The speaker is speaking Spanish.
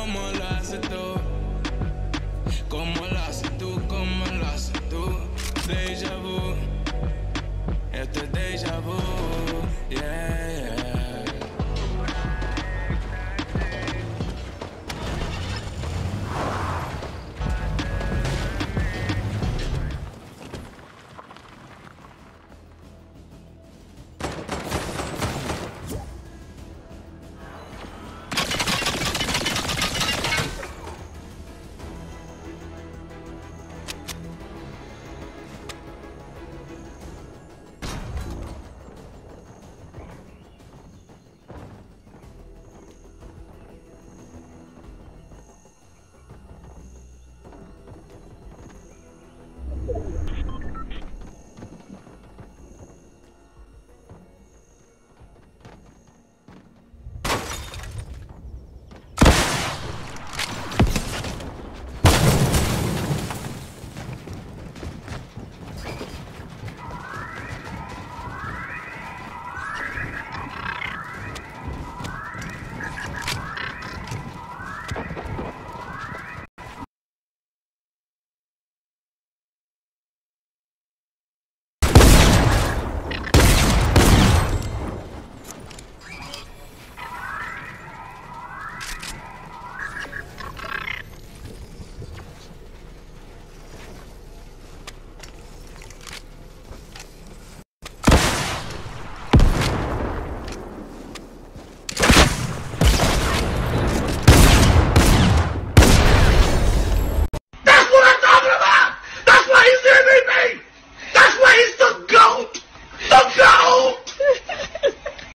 cómo lo haces tú. Cómo lo haces tú, cómo lo haces tú. Deja vu, esto es déjà vu, yeah.